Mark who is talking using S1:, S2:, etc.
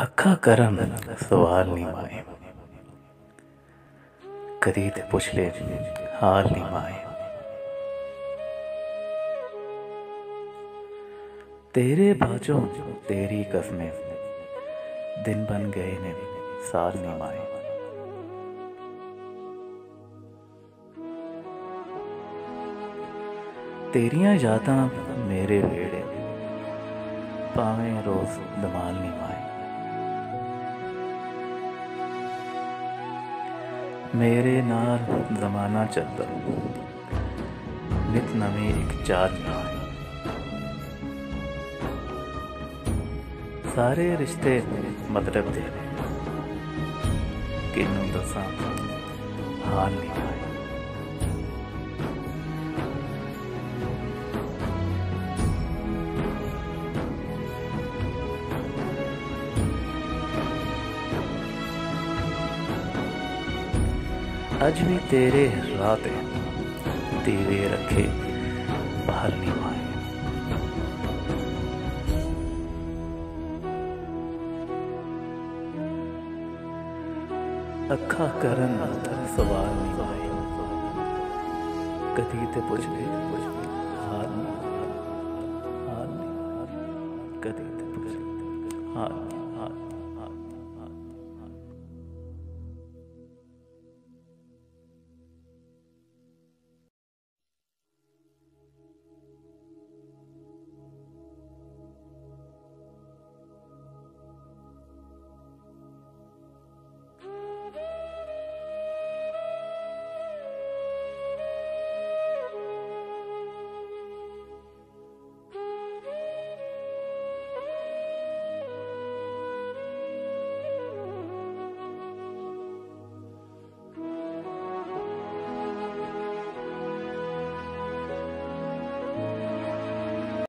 S1: अखा करम सवाल नहीं माए। कदी ते पुछ ले, हाल नहीं माए। तेरे बाजो तेरी कसमें दिन बन गए ने, साल नहीं माए। तेरिया जाता मेरे वेड़े, पावे रोज दमाल नहीं माए। मेरे नाल जमाना चलता नित नवी एक चार ना सारे रिश्ते मतलब दे किनू दसा, हाल नहीं आए। आज भी तेरे रात तेरे रखे बाहर नहीं निभाए अखा करन तर नहीं निभाए कदी ते पुछले पुछले हाल नहीं हाल नहीं कदी ते पुछ पुछले हाल नहीं